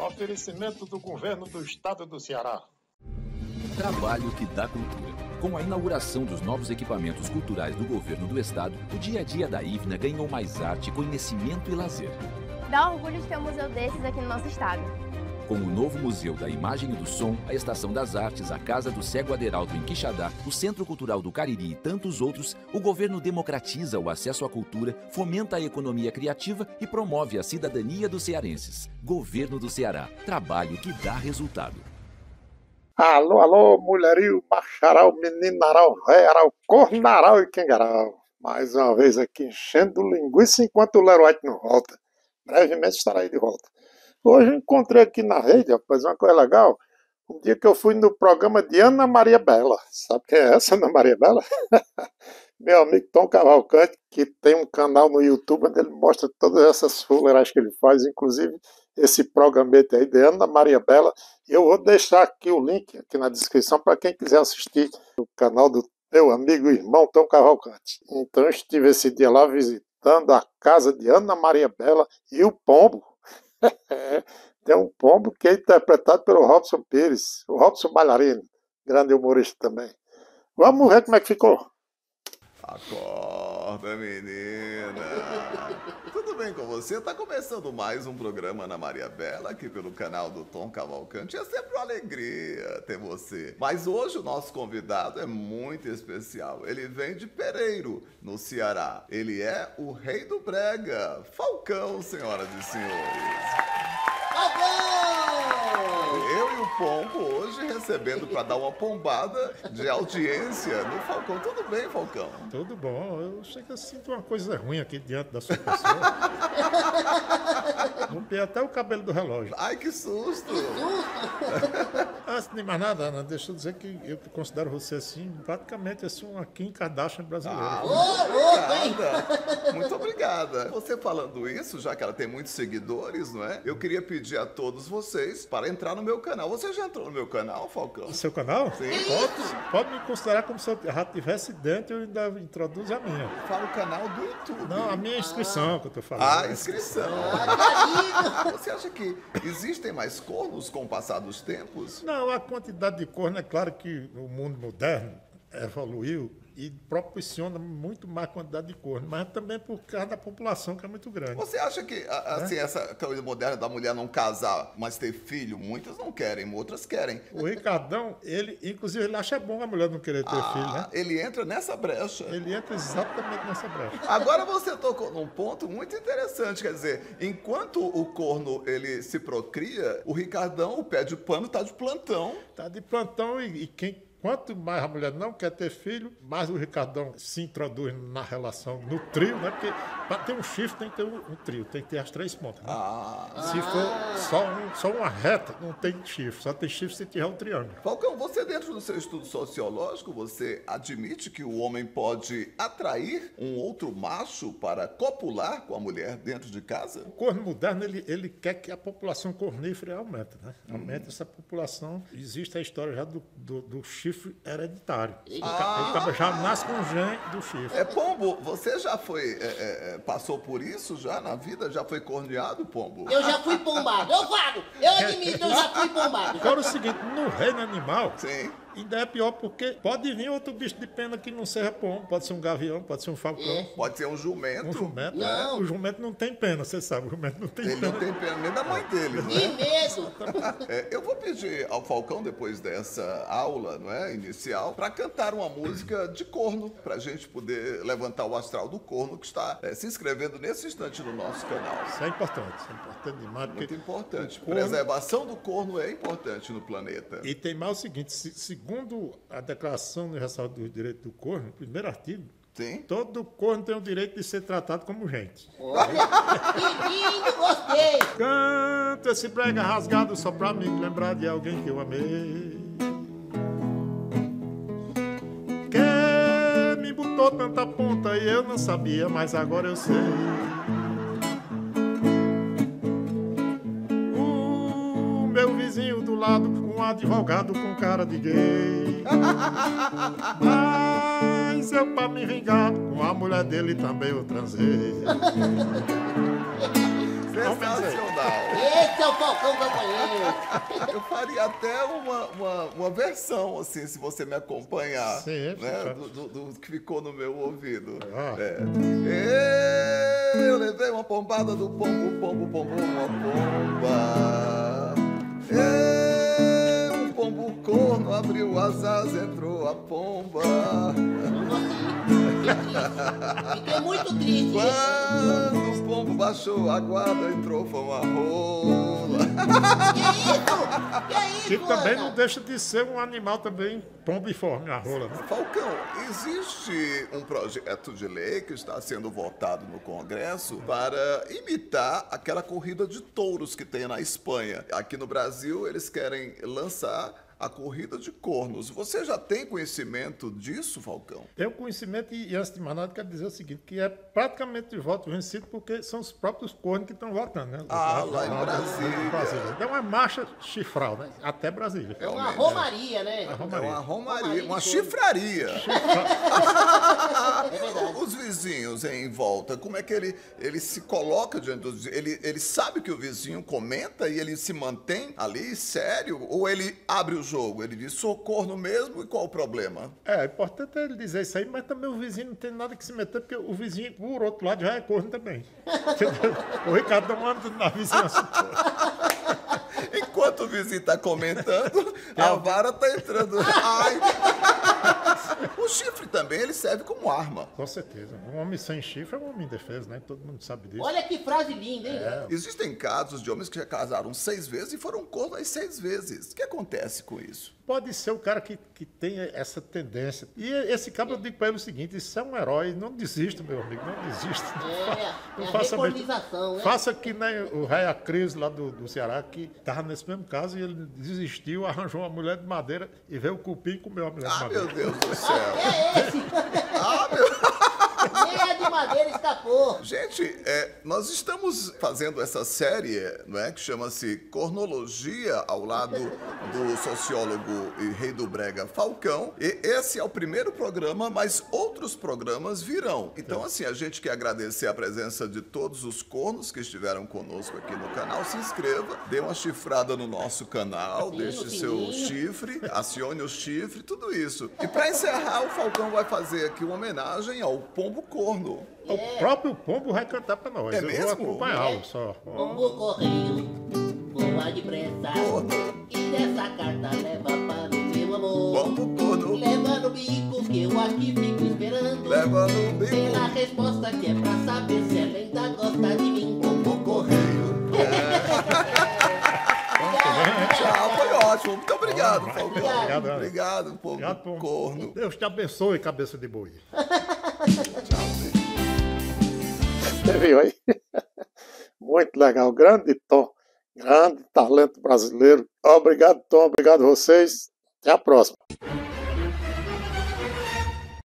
Oferecimento do governo do estado do Ceará. Trabalho que dá cultura. Com a inauguração dos novos equipamentos culturais do governo do estado, o dia a dia da IVNA ganhou mais arte, conhecimento e lazer. Dá orgulho de ter um museu desses aqui no nosso estado. Com o novo Museu da Imagem e do Som, a Estação das Artes, a Casa do Cego Aderaldo em Quixadá, o Centro Cultural do Cariri e tantos outros, o governo democratiza o acesso à cultura, fomenta a economia criativa e promove a cidadania dos cearenses. Governo do Ceará. Trabalho que dá resultado. Alô, alô, mulherio, macharal, meninaral, véaral, cornaral e quengaral. Mais uma vez aqui enchendo linguiça enquanto o Leroy não volta. Brevemente estará aí de volta. Hoje encontrei aqui na rede, rapaz, uma coisa legal. Um dia que eu fui no programa de Ana Maria Bela. Sabe quem é essa, Ana Maria Bela? Meu amigo Tom Cavalcante, que tem um canal no YouTube onde ele mostra todas essas fuleiragens que ele faz, inclusive esse programete aí de Ana Maria Bela. Eu vou deixar aqui o link aqui na descrição para quem quiser assistir o canal do meu amigo e irmão Tom Cavalcante. Então estive esse dia lá visitando a casa de Ana Maria Bela e o pombo Tem um pombo que é interpretado pelo Robson Pires, o Robson Bailarino, grande humorista também. Vamos ver como é que ficou. Acorda, menina. Tudo bem com você? Está começando mais um programa Ana Maria Bela aqui pelo canal do Tom Cavalcante. É sempre uma alegria ter você. Mas hoje o nosso convidado é muito especial. Ele vem de Pereiro, no Ceará. Ele é o rei do brega, Falcão, senhoras e senhores. Eu e o Pombo recebendo para dar uma pombada de audiência no Falcão. Tudo bem, Falcão? Tudo bom. Eu sei que eu sinto uma coisa ruim aqui diante da sua pessoa. Rompei até o cabelo do relógio. Ai, que susto! Antes de mais nada, Ana, deixa eu dizer que eu considero você assim, praticamente assim, uma Kim Kardashian brasileira. Ah, obrigada. Muito obrigada. Você falando isso, já que ela tem muitos seguidores, não é? Eu queria pedir a todos vocês para entrar no meu canal. Você já entrou no meu canal, Falcão? No seu canal? Sim. Pode, pode me considerar como se eu já estivesse dentro e ainda introduzo a minha. Fala o canal do YouTube. Não, a minha inscrição ah. que eu tô falando. Ah, inscrição. Você acha que existem mais cornos com o passar dos tempos? Não, a quantidade de corno, é claro que o mundo moderno evoluiu e proporciona muito mais quantidade de corno, mas também por causa da população que é muito grande. Você acha que assim, é? essa coisa moderna da mulher não casar, mas ter filho, muitas não querem, outras querem. O Ricardão, ele, inclusive, ele acha bom a mulher não querer ter ah, filho, né? Ele entra nessa brecha. Ele entra exatamente nessa brecha. Agora você tocou num ponto muito interessante, quer dizer, enquanto o corno ele se procria, o Ricardão, o pé de pano, tá de plantão. Tá de plantão e, e quem Quanto mais a mulher não quer ter filho, mais o Ricardão se introduz na relação, no trio, né? Porque para ter um chifre tem que ter um, um, trio, tem que ter as três pontas. Né? Ah. Se for só, um, só uma reta, não tem chifre. Só tem chifre se tiver um triângulo. Falcão, você dentro do seu estudo sociológico, você admite que o homem pode atrair um outro macho para copular com a mulher dentro de casa? O corno moderno, ele, ele quer que a população cornífera aumente, né? Aumente hum. essa população. Existe a história já do, do, do chifre hereditário. Ah. Cabra já nasce com o gene do chifre. É, Pombo, você já foi, é, é, é, passou por isso já na vida? Já foi corneado, Pombo? Eu já fui pombado, eu falo, eu admito, eu já fui pombado. Agora é o seguinte, no reino animal, Sim. Ainda é pior porque pode vir outro bicho de pena que não seja pombo. Pode ser um gavião, pode ser um falcão. Pode ser um jumento. Um jumento. Não. O jumento não tem pena, você sabe. O jumento não tem Ele pena. Ele não tem pena nem da mãe dele, né? Nem mesmo. É, eu vou pedir ao Falcão, depois dessa aula não é, inicial, para cantar uma música de corno, para a gente poder levantar o astral do corno que está é, se inscrevendo nesse instante no nosso canal. Isso é importante, isso é importante demais. Muito importante. Corno... Preservação do corno é importante no planeta. E tem mais o seguinte, segundo a Declaração Universal dos Direitos do Corno, primeiro artigo, Sim. Todo corno tem o direito de ser tratado como gente. Olha, que lindo, gostei! Canto esse brega rasgado só pra me lembrar de alguém que eu amei. Que me botou tanta ponta e eu não sabia, mas agora eu sei. O meu vizinho do lado, um advogado com cara de gay. Mas eu pra me vingar, com a mulher dele também eu transei. Sensacional. Esse é o Falcão que eu conheço. Eu faria até uma, uma, uma versão, assim, se você me acompanhar. Sim, né? sim. do, do- do que ficou no meu ouvido. Ah. É. Eu levei uma pombada do pombo, pombo, pombo, uma pomba. É. Corno abriu as asas, entrou a pomba. Fiquei muito triste. Quando o pombo baixou a guarda, entrou foi uma rola. Que isso? Que isso, Que também Ana? não deixa de ser um animal também pombiforme, a rola, né? Falcão, existe um projeto de lei que está sendo votado no Congresso para imitar aquela corrida de touros que tem na Espanha. Aqui no Brasil, eles querem lançar a corrida de cornos. Você já tem conhecimento disso, Falcão? Tenho conhecimento e, antes de mais nada, quero dizer o seguinte, que é praticamente voto vencido porque são os próprios cornos que estão votando, né? Ah, lá em Brasília. É uma marcha chifral, né? Até Brasília. É uma romaria, né? É uma romaria, Romaria uma de chifraria. É. Os vizinhos em volta, como é que ele, ele se coloca diante dos ele, ele sabe que o vizinho comenta e ele se mantém ali sério? Ou ele abre o jogo? Ele diz socorro mesmo e qual o problema? É, é importante ele dizer isso aí, mas também o vizinho não tem nada que se meter, porque o vizinho, por outro lado, já é corno também. O Ricardo não anda na vizinhança. Enquanto o vizinho está comentando, a vara está entrando. Ai. O chifre também ele serve como arma. Com certeza. Um homem sem chifre é um homem indefeso, né? Todo mundo sabe disso. Olha que frase linda, hein? Existem casos de homens que já casaram seis vezes e foram corno as seis vezes. O que acontece com isso? Pode ser o cara que, que tem essa tendência. E esse cara, eu digo pra ele o seguinte: isso é um herói, não desista, meu amigo, não desista. É, é a faça mesmo. né? Faça que nem o Raia Cris lá do, do Ceará, que estava nesse mesmo caso e ele desistiu, arranjou uma mulher de madeira e veio o cupim e comeu a mulher de Ah, madeira. meu Deus do céu. É esse. Ah, meu... Nem a de madeira escapou. Gente, é, nós estamos fazendo essa série, não é, que chama-se Cornologia, ao lado do sociólogo e rei do brega Falcão. E esse é o primeiro programa, mas outros programas virão. Então, assim, a gente quer agradecer a presença de todos os cornos que estiveram conosco aqui no canal. Se inscreva, dê uma chifrada no nosso canal, deixe seu chifre, acione o chifre, tudo isso. E para encerrar, o Falcão vai fazer aqui uma homenagem ao pombo corno. O próprio pombo vai cantar pra nós. É eu mesmo? vou acompanhá-lo só. Pombo correio, voa depressa. E dessa carta leva para amor. Pombo corno, Leva no bico que eu aqui fico esperando. leva no bico. Pela resposta que é pra saber se ela ainda gosta de mim. Pombo correio. Tchau, foi ótimo. Muito obrigado, Falcão. Obrigado, Ana. Obrigado, pombo Obrigado, pombo. corno. Deus te abençoe, cabeça de boi. Você viu aí? Muito legal. Grande Tom. Grande talento brasileiro. Obrigado, Tom. Obrigado vocês. Até a próxima.